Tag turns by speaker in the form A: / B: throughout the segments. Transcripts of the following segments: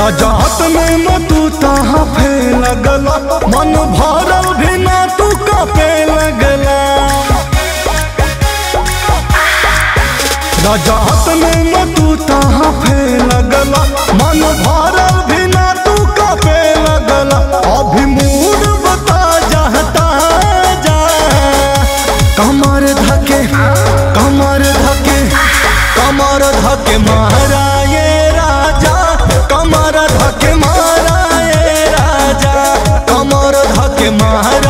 A: राजात में न तू तहाँ फे लगला मन भरल भी ना तू कपे लगला राजात में न तू तहाँ फे लगला मन भरल भी ना तू कपे लगला अभी कमर धके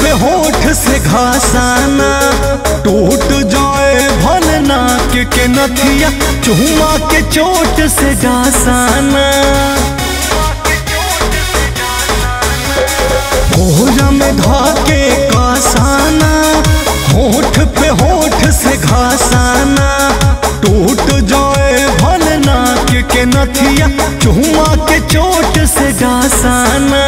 A: पे होठ से घासाना, टूट जाए भल नाक के नथिया चूमा के चोट से डासाना। कोहरा में धाके कासाना, होठ पे होठ से घासाना, टूट जाए भल नाक के नथिया चूमा के चोट से डासाना।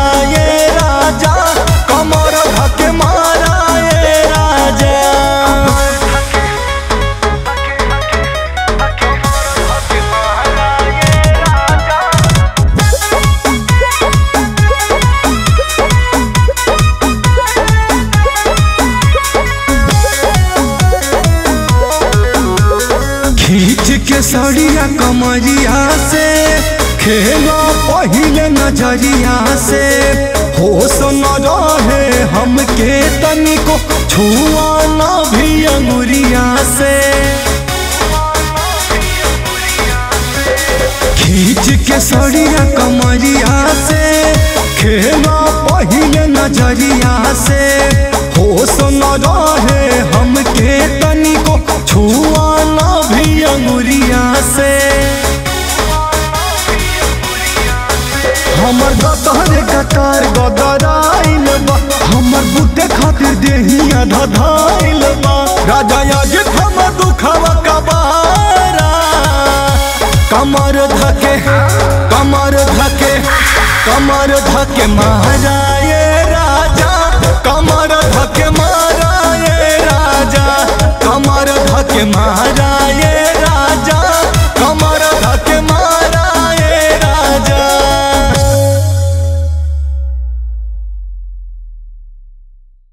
A: खींच के सड़िया कमरिया से, खेला पहले नज़रिया से। होश न रहे हमके तनिको, छुआ न भी अंगुरिया से। खींच के सड़िया कमरिया से, खेला पहले नज़रिया से। होश न रहे हमर कतार गदराइल हमर बुते खातिर धधाइल राजा कबारा। कमर धके कमर धके कमर धके महारा राजा। कमर धके महारा राजा। कमर धके महारा